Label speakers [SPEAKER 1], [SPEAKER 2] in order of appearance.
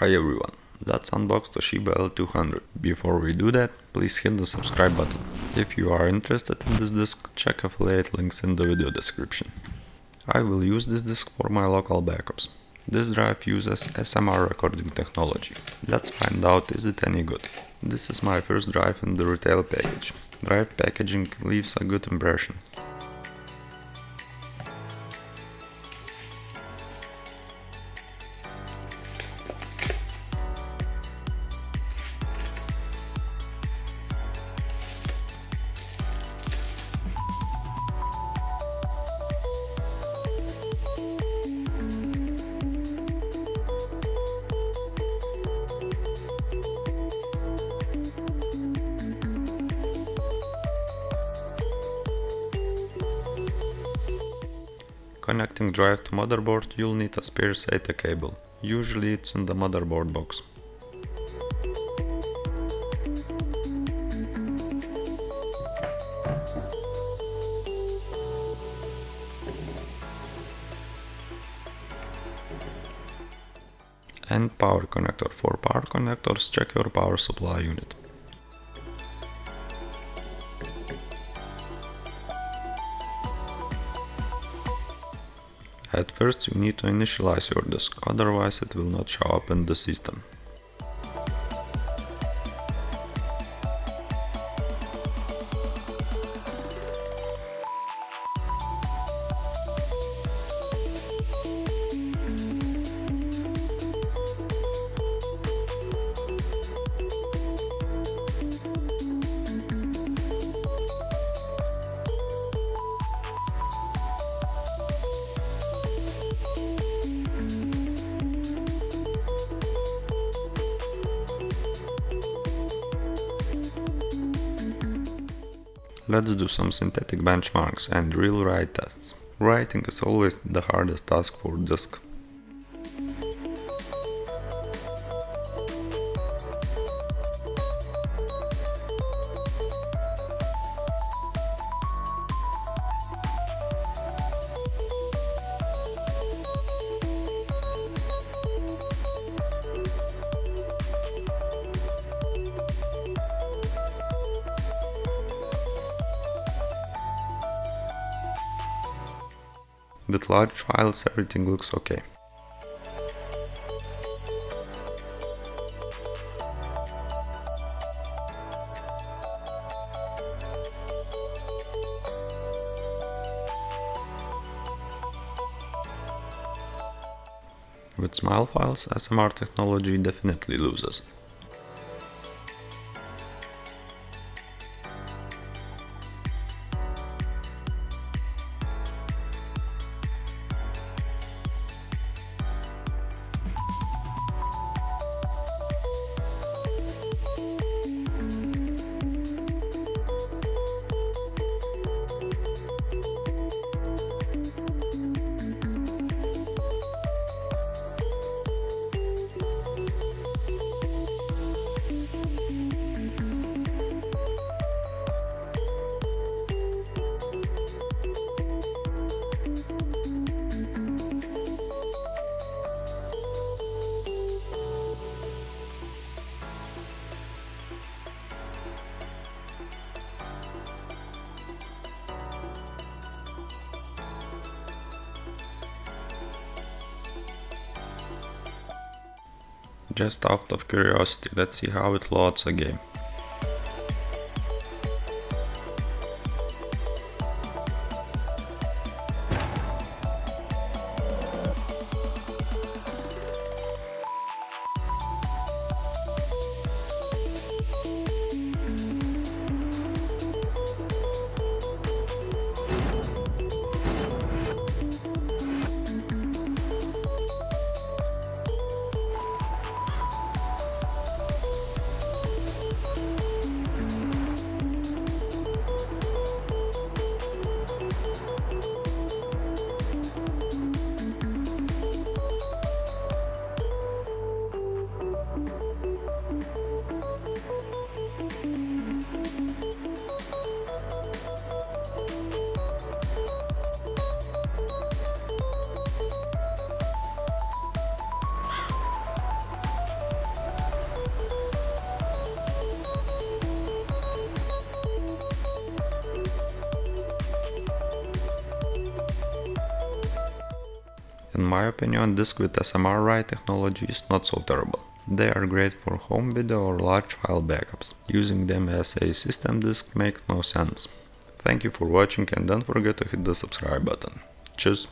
[SPEAKER 1] Hi everyone, let's unbox Toshiba L200. Before we do that, please hit the subscribe button. If you are interested in this disc, check affiliate links in the video description. I will use this disc for my local backups. This drive uses SMR recording technology. Let's find out is it any good. This is my first drive in the retail package. Drive packaging leaves a good impression. Connecting drive to motherboard you'll need a spare SATA cable. Usually it's in the motherboard box. And power connector. For power connectors check your power supply unit. At first you need to initialize your disk, otherwise it will not show up in the system. Let's do some synthetic benchmarks and real write tests. Writing is always the hardest task for disk. With large files everything looks okay. With small files, SMR technology definitely loses. Just out of curiosity, let's see how it loads a game. In my opinion, disk with SMR write technology is not so terrible. They are great for home video or large file backups. Using them as a system disk makes no sense. Thank you for watching and don't forget to hit the subscribe button. Tschüss!